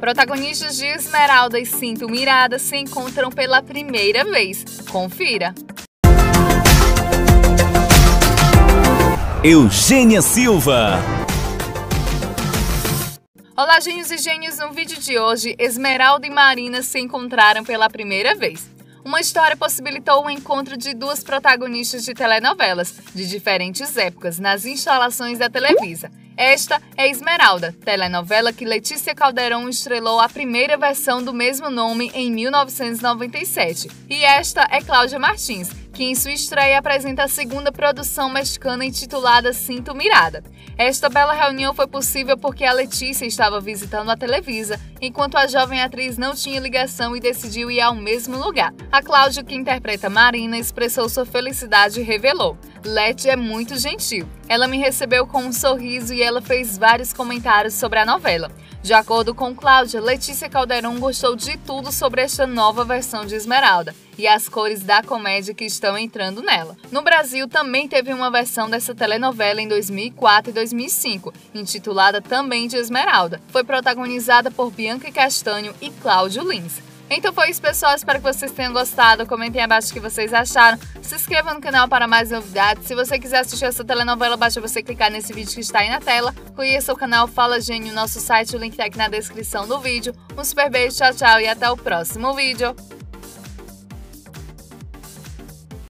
Protagonistas de Esmeralda e Cinto Mirada se encontram pela primeira vez. Confira. Eugênia Silva. Olá, gênios e gênios! No vídeo de hoje, Esmeralda e Marina se encontraram pela primeira vez. Uma história possibilitou o encontro de duas protagonistas de telenovelas de diferentes épocas nas instalações da Televisa. Esta é Esmeralda, telenovela que Letícia Caldeirão estrelou a primeira versão do mesmo nome em 1997. E esta é Cláudia Martins, que em sua estreia apresenta a segunda produção mexicana intitulada Cinto Mirada. Esta bela reunião foi possível porque a Letícia estava visitando a Televisa, enquanto a jovem atriz não tinha ligação e decidiu ir ao mesmo lugar. A Cláudia, que interpreta Marina, expressou sua felicidade e revelou: Leti é muito gentil. Ela me recebeu com um sorriso e ela fez vários comentários sobre a novela. De acordo com Cláudia, Letícia Caldeirão gostou de tudo sobre esta nova versão de Esmeralda e as cores da comédia que estão entrando nela. No Brasil também teve uma versão dessa telenovela em 2004 e 2005, intitulada também de Esmeralda. Foi protagonizada por Bianca Castanho e Cláudio Lins. Então foi isso, pessoal. Espero que vocês tenham gostado. Comentem abaixo o que vocês acharam. Se inscreva no canal para mais novidades. Se você quiser assistir essa telenovela, basta você clicar nesse vídeo que está aí na tela. Conheça o canal Fala Gênio, nosso site, o link está aqui na descrição do vídeo. Um super beijo, tchau, tchau e até o próximo vídeo.